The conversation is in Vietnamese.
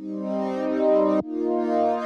Música